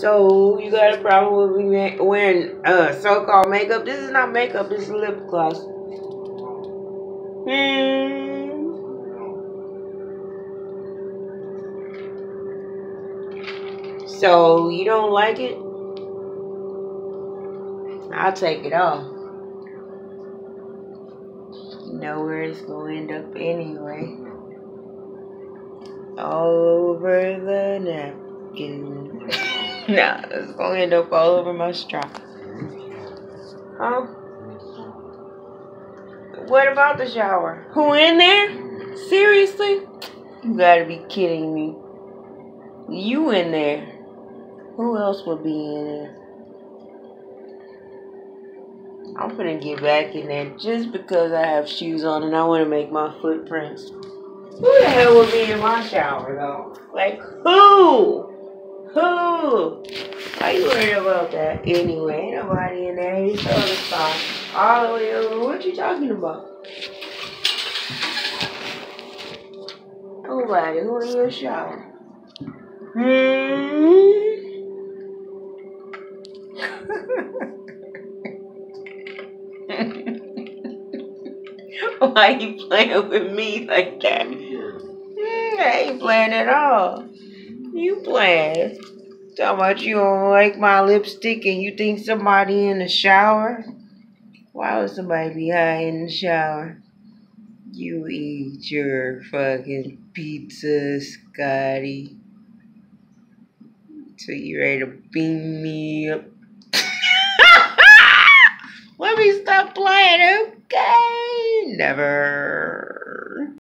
So you got a problem with me wearing uh so-called makeup? This is not makeup. This is lip gloss. Hmm. So you don't like it? I'll take it off. You know where it's gonna end up anyway. All over the napkin. nah, it's gonna end up all over my straw. Huh? What about the shower? Who in there? Seriously? You gotta be kidding me. You in there. Who else would be in there? I'm gonna get back in there just because I have shoes on and I want to make my footprints. Who the hell would be in my shower though? Like who? Who? Why you worried about that? Anyway, ain't nobody in there. He's the spot. All the way over. What you talking about? Nobody. Who in your shower? Hmm. Why you playing with me like that? Mm, I ain't playing at all. You playing. Talking about you don't like my lipstick and you think somebody in the shower? Why would somebody be high in the shower? You eat your fucking pizza, Scotty. So you ready to beam me up? Let me stop playing,